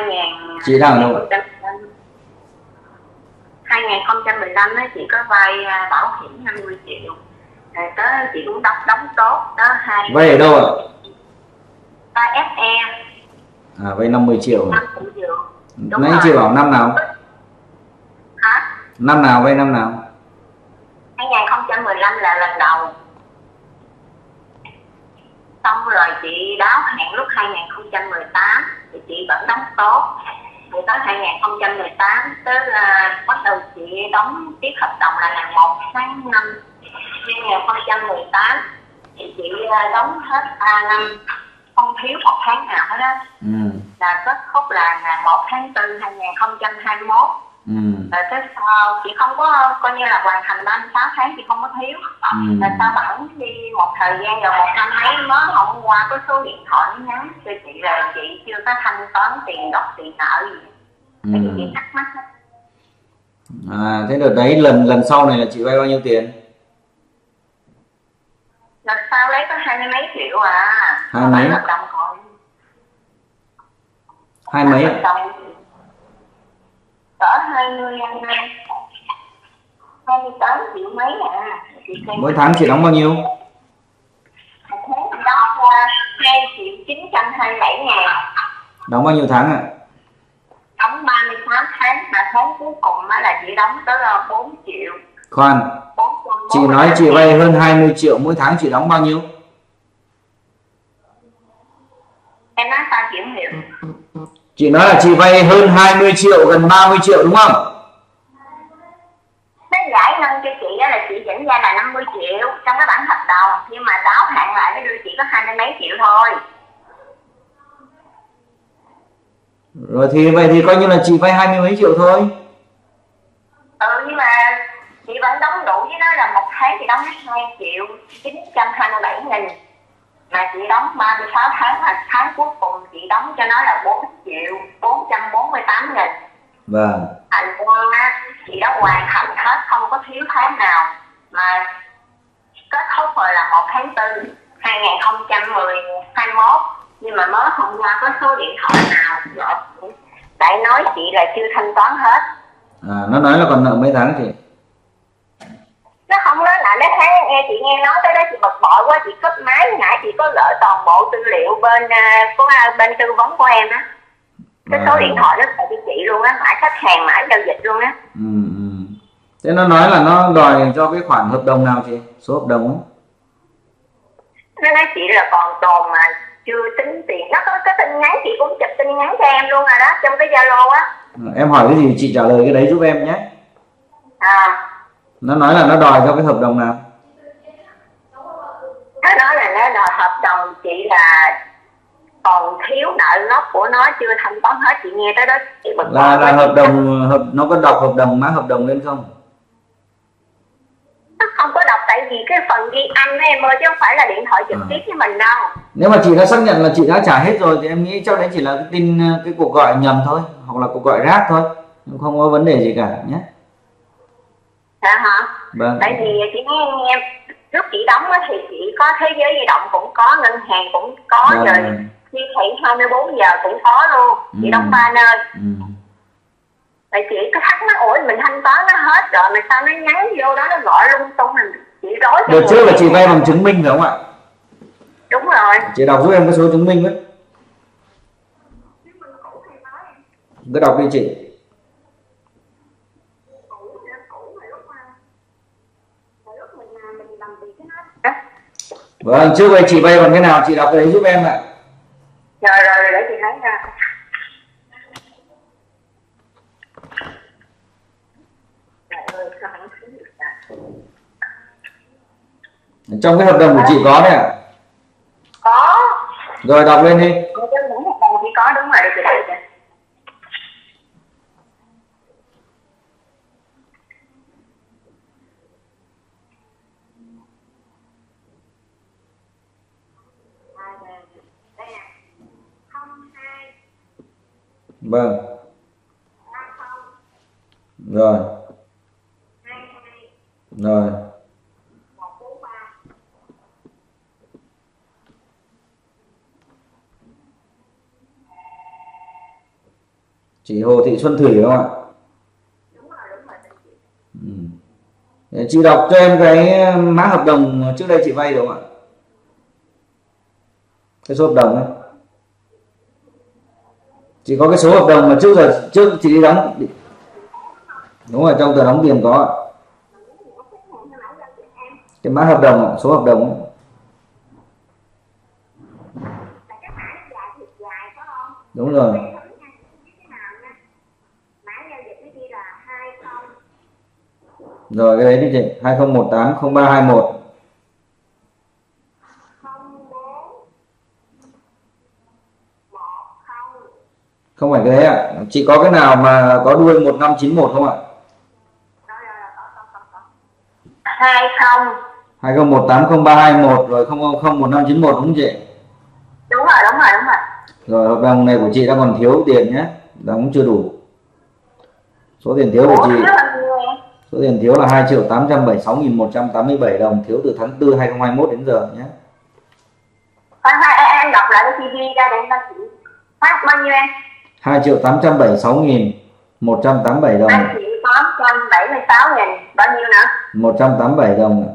2000 Chị ở đâu? 2015 á chị có vay à, bảo hiểm 50 triệu. Rồi tới chị cũng đóng đóng tốt đó hai vay ở đâu ạ? Vay FE à vay 50 triệu. 5 triệu Đúng nãy rồi. chị bảo năm nào? Hả? Năm nào vay năm nào? 2015 là lần đầu xong rồi chị đáo hạn lúc 2018 thì chị vẫn đóng tốt. Rồi tới 2018 tới là bắt đầu chị đóng tiếp hợp đồng là ngày 1 tháng 5 2018 thì chị à, đóng hết 3 năm. Không thiếu một tháng nào hết á. Ừ. Là kết thúc là ngày 1 tháng 4 2021 ừ. Rồi tới sau chị không có coi như là hoàn thành 36 tháng chị không có thiếu. Ừ. sao bảo đi một thời gian rồi một năm mấy mới hôm qua có số điện thoại nó nhắn. Cho chị là chị chưa có thanh toán tiền gốc tiền nợ gì. Ừ. Thì chị thắc mắc à thế đợt đấy lần lần sau này là chị vay bao nhiêu tiền? Lần sau lấy có hai mươi mấy triệu à. Hai mấy? hợp đồng còn hai mấy hợp đồng cỡ hai mươi hai mươi tám triệu mấy à Chị mỗi tháng chị đóng bao nhiêu? Một tháng đó qua hai triệu chín trăm hai mươi bảy ngàn. Đóng bao nhiêu tháng ạ? Đóng 38 tháng mà tháng cuối cùng á là chị đóng tới là 4 triệu. Khoan 400 chị nói chị vay hơn 20 triệu mỗi tháng chị đóng bao nhiêu? Em nói sao chị không hiểu chị nói là chị vay hơn 20 triệu gần 30 triệu đúng không? Nó giải ngân cho chị á là chị dẫn ra là 50 triệu trong cái bản hợp đồng. Nhưng mà đáo hạn lại nó đưa chị có hai mươi mấy triệu thôi. Rồi thì vậy thì coi như là chị vay hai mươi mấy triệu thôi. Ừ nhưng mà chị vẫn đóng đủ với nó là một tháng chị đóng 2 triệu 927 nghìn mà chị đóng 36 tháng mà tháng cuối cùng chị đóng cho nó là 4 triệu 448 nghìn. Vâng. Thành ra á, chị đã hoàn thành hết không có thiếu tháng nào mà kết thúc rồi là một tháng tư 2021 nhưng mà mới hôm qua có số điện thoại nào gọi lại nói chị là chưa thanh toán hết. À nó nói là còn nợ mấy tháng chị nó không nói lại mấy tháng nghe chị nghe nói tới đó chị bực bội quá chị cúp máy nãy chị có gửi toàn bộ tư liệu bên à, của à, bên tư vấn của em á. Cái số À. điện thoại nó phải cho chị luôn á mãi khách hàng mãi giao dịch luôn á. Ừ, ừ. thế nó nói là nó đòi cho cái khoản hợp đồng nào chị? Số hợp đồng ấy. nó nói chị là còn tồn mà chưa tính tiền. Nó có cái tin nhắn chị cũng chụp tin nhắn cho em luôn rồi đó trong cái zalo á. Em hỏi cái gì chị trả lời cái đấy giúp em nhé. À nó nói là nó đòi cho cái hợp đồng nào? Nó nói là nó đòi hợp đồng chị là còn thiếu nợ gốc của nó chưa thanh toán hết chị nghe tới đó chị bực là là hợp đồng hợp nó có đọc hợp đồng mã hợp đồng lên không? Nó không có đọc tại vì cái phần ghi âm đó em ơi chứ không phải là điện thoại trực À. tiếp với mình đâu. Nếu mà chị đã xác nhận là chị đã trả hết rồi thì em nghĩ chắc đấy chỉ là cái tin cái cuộc gọi nhầm thôi hoặc là cuộc gọi rác thôi. Không có vấn đề gì cả nhé dạ hả vâng tại vì chị nghe em lúc chị đóng thì chị có thế giới di động cũng có ngân hàng cũng có Vâng, rồi vâng. siêu thị 24 giờ cũng có luôn chị Ừ. đóng ba nơi ừ. tại chị có thắc mắc ủa mình thanh toán nó hết rồi mà sao nó nhắn vô đó nó gọi lung tung mình chị rối người. trước là chị vay bằng chứng minh phải không ạ đúng rồi chị đọc giúp em cái số chứng minh với cứ đọc đi chị vâng trước đây chị vay bằng cái nào? Chị đọc cái đấy giúp em ạ. Rồi rồi rồi để chị ra. Thấy ta? trong cái hợp đồng của chị có đấy ạ. Có. Rồi đọc lên đi. Có cái đúng rồi chị lấy cho Đây nè. không hai vâng. Rồi. Rồi. Chị Hồ Thị Xuân Thủy đúng không ạ? Đúng rồi đúng rồi ừ. Để chị đọc cho em cái um, mã hợp đồng trước đây chị vay đúng không ạ? Cái số hợp đồng ấy chị có cái số hợp đồng mà trước giờ, trước chị đi đóng. Đúng rồi, trong tờ đóng tiền có. Cái mã hợp đồng, số hợp đồng ấy. đúng rồi. Rồi, cái đấy đi chị. hai không rồi cái đấy đi chị 2018 0321 không bốn một không không phải cái đấy ạ. Chị có cái nào mà có đuôi 1591 không ạ? Rồi rồi rồi có có có có hai không 20180321 rồi 001591 đúng không chị? Đúng rồi đúng rồi đúng rồi. Rồi hợp đồng này của chị đang còn thiếu tiền nhé. Đóng chưa đủ. Số tiền thiếu của Ủa, chị thiếu số tiền thiếu là 2 triệu 876.187 đồng thiếu từ tháng 4 2021 đến giờ nhé. Em, đọc lại cái CV ra để em chị phát bao nhiêu em 2 triệu 876.187 đồng. anh chị tám trăm bảy mươi sáu nghìn. Bao nhiêu nữa? 187 đồng.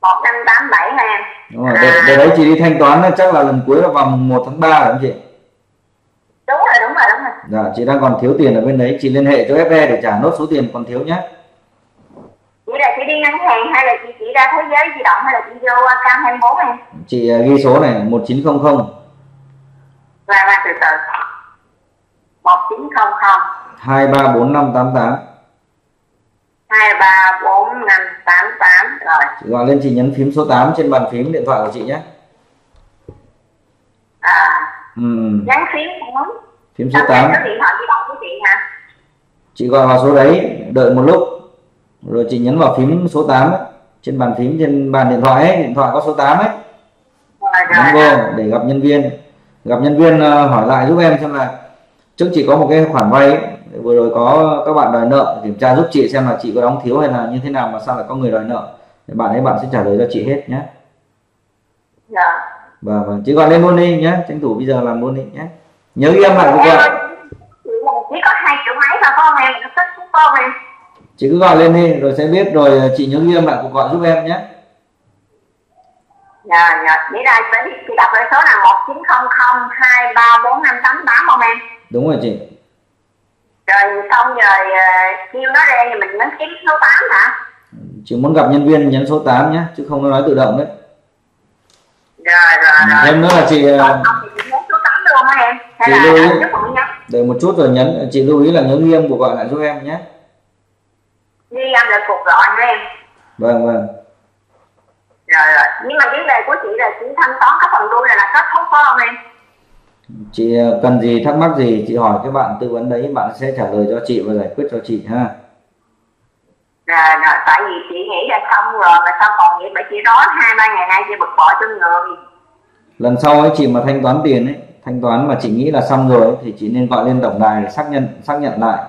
một trăm tám bảy hả em đúng rồi để, để đấy chị đi thanh toán chắc là lần cuối là vào mùng 1 tháng 3 rồi chị? Đúng rồi đúng rồi đúng rồi. Dạ chị đang còn thiếu tiền ở bên đấy chị liên hệ cho FE để trả nốt số tiền còn thiếu nhé chị là chị đi ngân hàng hay là chị chỉ ra thế giới di động hay là chị vô cam 24 em chị à, ghi số này 1900 và và từ từ một chín không không. 234588 hai ba bốn năm tám tám rồi. Chị gọi lên chị nhấn phím số 8 trên bàn phím điện thoại của chị nhé. À. Ừ. nhắn phím muốn phím số Xong 8 số điện thoại di động của chị hả? Chị gọi vào số đấy đợi một lúc. Rồi chị nhấn vào phím số 8 ấy. trên bàn phím trên bàn điện thoại ấy điện thoại có số 8 ấy. Rồi nhấn vô để gặp nhân viên. Gặp nhân viên ờ, hỏi lại giúp em xem là trước chị có một cái khoản vay ấy, vừa rồi có các bạn đòi nợ kiểm tra giúp chị xem là chị có đóng thiếu hay là như thế nào mà sao lại có người đòi nợ. Thì bạn ấy bạn sẽ trả lời cho chị hết nhé. Rồi và và chị gọi lên luôn đi nhé tranh thủ bây giờ làm luôn đi nhé. Nhớ ghi âm lại cuộc gọi chỉ có hai triệu mấy thôi con em nó thích của con em chị cứ gọi lên đi rồi sẽ biết rồi chị nhớ ghi âm lại cuộc gọi giúp em nhé. Dạ, dạ. Là phải chị đọc lại số là 1900 234 không em? Đúng rồi chị Rồi xong rồi ờ, kêu nó ra thì mình nhấn phím số 8 hả? chị muốn gặp nhân viên nhấn số 8 nhé chứ không nó nói tự động đấy Rồi, rồi, rồi. thêm nữa là chị ờ, không thì nhấn số 8 luôn hả em? Hay Chị là lưu ý. nhấn? đợi một chút rồi nhấn chị lưu ý là nhớ ghi âm cuộc gọi lại giúp em nhé Ghi âm lại cuộc gọi nữa em. vâng vâng Rồi, rồi. Nhưng mà vấn đề của chị là chị thanh toán cái phần đuôi này là kết thúc phải không em? Chị ờ, cần gì thắc mắc gì chị hỏi cái bạn tư vấn đấy bạn sẽ trả lời cho chị và giải quyết cho chị ha Rồi, rồi. Tại vì chị nghĩ là xong rồi mà sao còn vậy? Bởi chị đó hai ba ngày nay chị bực bội trong người. lần sau ấy chị mà thanh toán tiền ấy thanh toán mà chị nghĩ là xong rồi ấy, thì chị nên gọi lên tổng đài để xác nhận xác nhận lại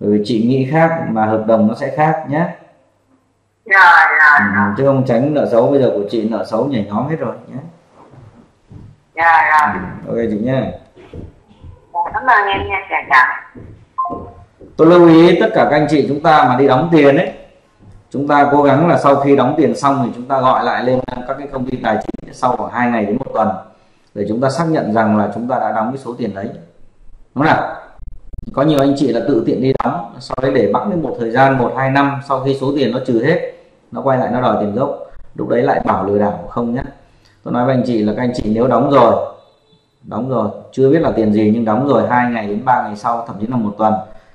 bởi vì chị nghĩ khác mà hợp đồng nó sẽ khác nhé Rồi, rồi, ừ, rồi. chứ không tránh nợ xấu bây giờ của chị nợ xấu nhảy nhóm hết rồi nhé Rồi, rồi. ok chị nhé Cảm ơn em nha. Chào, chào. tôi lưu ý tất cả các anh chị chúng ta mà đi đóng tiền ấy chúng ta cố gắng là sau khi đóng tiền xong thì chúng ta gọi lại lên các cái công ty tài chính sau khoảng 2 ngày đến một tuần để chúng ta xác nhận rằng là chúng ta đã đóng cái số tiền đấy đúng không nào có nhiều anh chị là tự tiện đi đóng sau đấy để bẵng đến một thời gian một hai năm sau khi số tiền nó trừ hết nó quay lại nó đòi tiền gốc lúc đấy lại bảo lừa đảo không nhé tôi nói với anh chị là các anh chị nếu đóng rồi đóng rồi chưa biết là tiền gì nhưng đóng rồi hai ngày đến 3 ngày sau thậm chí là một tuần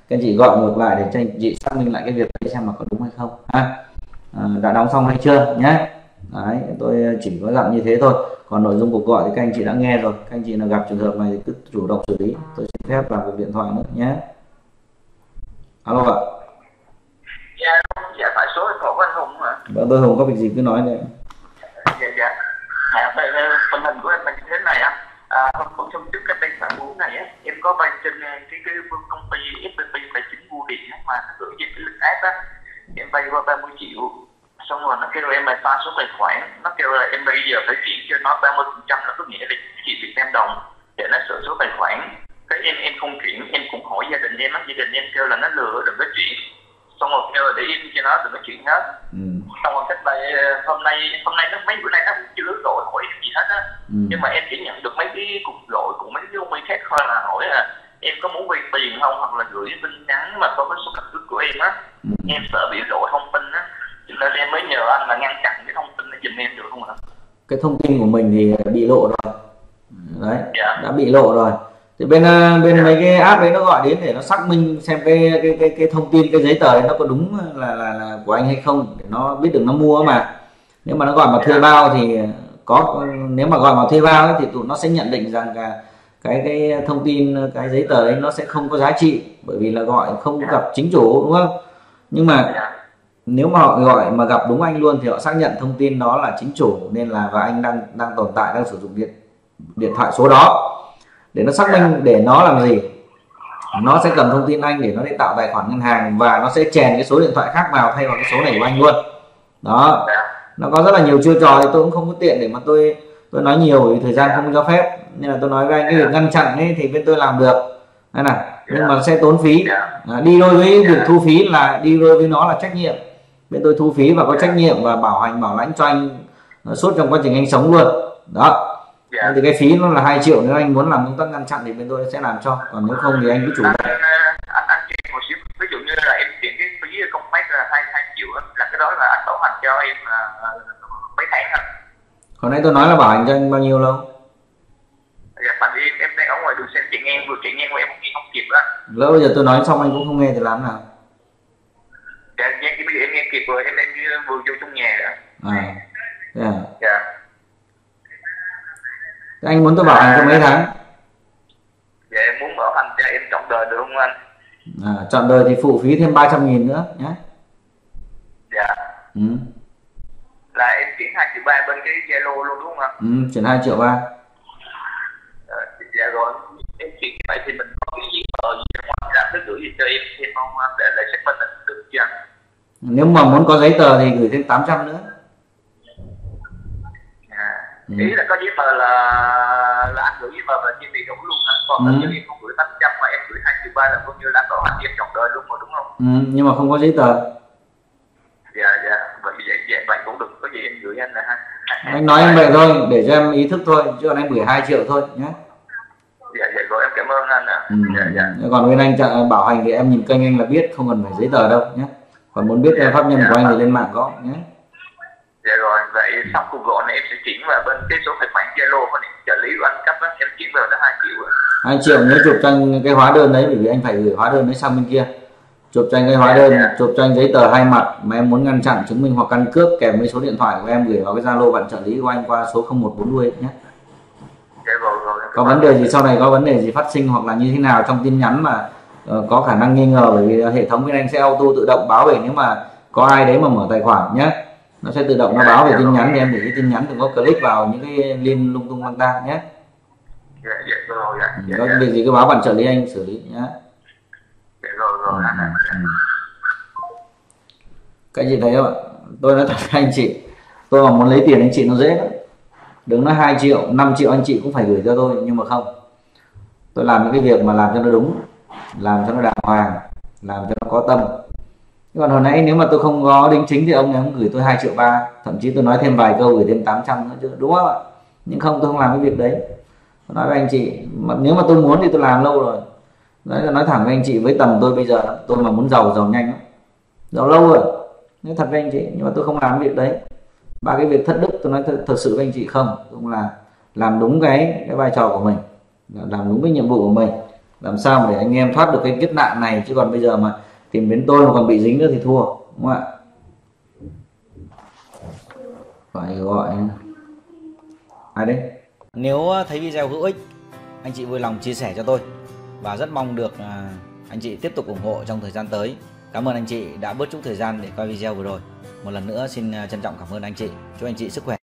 các anh chị gọi ngược lại để cho anh chị xác minh lại cái việc đấy xem mà có đúng hay không ha? À, đã đóng xong hay chưa nhé đấy tôi chỉ có dặn như thế thôi. Còn nội dung cuộc gọi thì các anh chị đã nghe rồi các anh chị nào gặp trường hợp này thì cứ chủ động xử lý. Tôi xin phép vào cuộc điện thoại nữa nhé alo ạ. Dạ dạ phải số của anh hùng hả vâng tôi hùng có việc gì cứ nói này dạ dạ à, là phần hình của em là như thế này á. À, hôm trong trước cái đây khoảng bốn này á em có vay trên ờ, cái cái công ty FPT tài chính bưu điện á, mà gửi về cái lực áp á. Em vay qua 30 triệu. Xong rồi nó kêu em là pha số tài khoản. Nó kêu là em bây giờ phải chuyển cho nó 30 phần trăm là có nghĩa là chỉ Việt Nam đồng để nó sửa số tài khoản. Cái em em không chuyển em cũng hỏi gia đình em á. Gia đình em kêu là nó lừa đừng có chuyển xong rồi kêu để im cho nó đừng có chuyển hết ừ. xong rồi cách đây hôm nay hôm nay nó mấy bữa nay nó cũng chưa gọi hỏi em gì hết á Ừ. nhưng mà em chỉ nhận được mấy cái cuộc gọi của mấy cái ông khác thôi là hỏi là em có muốn vay tiền không hoặc là gửi tin nhắn mà có cái số căn cước của em á Ừ. em sợ bị lộ thông tin á cho nên em mới nhờ anh là ngăn chặn cái thông tin đó giùm em được không ạ cái thông tin của mình thì bị lộ rồi đấy Dạ. đã bị lộ rồi thì bên ờ, bên mấy cái app đấy nó gọi đến để nó xác minh xem cái cái cái, cái thông tin cái giấy tờ đấy nó có đúng là là là của anh hay không để nó biết được nó mua mà. Nếu mà nó gọi mà thuê Dạ. bao thì có nếu mà gọi mà thuê bao ấy, thì tụi nó sẽ nhận định rằng cái cái cái thông tin cái giấy tờ đấy nó sẽ không có giá trị bởi vì là gọi không Dạ. gặp chính chủ đúng không? Nhưng mà dạ. nếu mà họ gọi mà gặp đúng anh luôn thì họ xác nhận thông tin đó là chính chủ nên là và anh đang đang tồn tại đang sử dụng điện điện thoại số đó để nó xác minh để nó làm gì? Nó sẽ cầm thông tin anh để nó đi tạo tài khoản ngân hàng và nó sẽ chèn cái số điện thoại khác vào thay vào cái số này của anh luôn. Đó. Nó có rất là nhiều chiêu trò thì tôi cũng không có tiện để mà tôi tôi nói nhiều vì thời gian không cho phép. Nên là tôi nói với anh cái việc ngăn chặn ấy thì bên tôi làm được. Hay là nhưng mà sẽ tốn phí. À, đi đôi với việc thu phí là đi đôi với nó là trách nhiệm. Bên tôi thu phí và có trách nhiệm và bảo hành bảo lãnh cho anh à, suốt trong quá trình anh sống luôn. Đó dạ. Thì cái phí nó là 2 triệu nếu anh muốn làm công tác ngăn chặn thì bên tôi sẽ làm cho còn nếu không thì anh cứ chủ động. Anh anh, anh cho em một xíu ví dụ như là em chuyển cái phí công tác là hai hai triệu là cái đó là anh bảo hành cho em ờ, mấy tháng hả còn nãy tôi nói là bảo hành cho anh bao nhiêu lâu? Dạ bạn đi em đang ở ngoài đường xe chạy ngang vừa chạy ngang qua em không nghe không kịp á. Lỡ bây giờ tôi nói xong anh cũng không nghe thì làm nào? Dạ nghe bây giờ em nghe kịp rồi em em vừa vô trong nhà rồi à thế à. Thế anh muốn tôi bảo hành cho mấy tháng? Dạ em muốn bảo hành cho em trọn đời được không anh? À, chọn đời thì phụ phí thêm 300 nghìn nữa nhé. Dạ. Ừ. là em chuyển hai triệu ba bên cái zalo luôn đúng không ạ? Ừ, chuyển 2 triệu ba. Ờ, dạ rồi. Em chuyển vậy thì mình có cái giấy tờ gì trong ngoài đã cứ gửi gì cho em thêm không? Để lại xác minh được chưa? Nếu mà muốn có giấy tờ thì gửi thêm 800 nữa. à. Ừ. ý là có giấy tờ là là anh gửi giấy tờ là chi đầy đủ luôn hả? Còn Ừ. nếu như em không gửi 800 mà em gửi hai triệu ba là coi như là anh bảo hành em trọn đời luôn rồi đúng không? Ừ, nhưng mà không có giấy tờ. Dạ dạ. Vậy vậy vậy vậy cũng được. Có gì em gửi anh là ha anh nói em vậy thôi để cho em ý thức thôi chứ còn anh gửi 2 triệu thôi nhé dạ dạ rồi em cảm ơn anh ạ. Ừ. dạ dạ. Còn bên anh bảo hành thì em nhìn kênh anh là biết không cần phải giấy tờ đâu nhé còn muốn biết pháp nhân của anh thì lên mạng có nhé dạ rồi vậy xong cuộc gọi này em sẽ chuyển vào bên cái số tài khoản zalo của trợ lý của anh cấp á em chuyển vào đó hai triệu. 2 triệu nhớ chụp cho anh cái hóa đơn đấy bởi vì anh phải gửi hóa đơn đấy sang bên kia chụp cho anh cái hóa đơn Dạ. chụp cho anh giấy tờ hai mặt mà em muốn ngăn chặn chứng minh hoặc căn cước kèm với số điện thoại của em gửi vào cái zalo bạn trợ lý của anh qua số 0140 nhé dạ rồi rồi có vấn đề gì sau này có vấn đề gì phát sinh hoặc là như thế nào trong tin nhắn mà ờ, có khả năng nghi ngờ bởi vì hệ thống bên anh sẽ auto tự động báo về nếu mà có ai đấy mà mở tài khoản nhé nó sẽ tự động nó báo về tin nhắn thì em để cái tin nhắn đừng có click vào những cái link lung tung lang tang nhé. Dạ dạ rồi dạ dạ, có dạ, việc gì cứ báo bạn trợ lý anh xử lý nhé. Dạ rồi rồi anh ạ Ừ. cái gì thấy không ạ? Tôi nói thật với anh chị tôi mà muốn lấy tiền anh chị nó dễ lắm. Đừng nói 2 triệu 5 triệu anh chị cũng phải gửi cho tôi nhưng mà không. Tôi làm những cái việc mà làm cho nó đúng làm cho nó đàng hoàng làm cho nó có tâm còn hồi nãy nếu mà tôi không có đính chính thì ông ấy ông gửi tôi 2 triệu ba thậm chí tôi nói thêm vài câu gửi thêm 800 nữa chứ đúng không ạ? Nhưng không tôi không làm cái việc đấy. Tôi nói với anh chị mà nếu mà tôi muốn thì tôi làm lâu rồi. Đấy là nói thẳng với anh chị với tầm tôi bây giờ tôi mà muốn giàu giàu nhanh lắm. Giàu lâu rồi. Nói thật với anh chị nhưng mà tôi không làm cái việc đấy. Ba cái việc thất đức tôi nói thật, thật sự với anh chị không. Cũng là làm. Đúng cái cái vai trò của mình. Làm đúng cái nhiệm vụ của mình. Làm sao mà để anh em thoát được cái kiếp nạn này. Chứ còn bây giờ mà tìm đến tôi mà còn bị dính nữa thì thua, đúng không ạ? Phải gọi ai đấy? Nếu ờ, thấy video hữu ích, anh chị vui lòng chia sẻ cho tôi. Và rất mong được ờ, anh chị tiếp tục ủng hộ trong thời gian tới. Cảm ơn anh chị đã bớt chút thời gian để coi video vừa rồi. Một lần nữa, xin ờ, trân trọng cảm ơn anh chị. Chúc anh chị sức khỏe.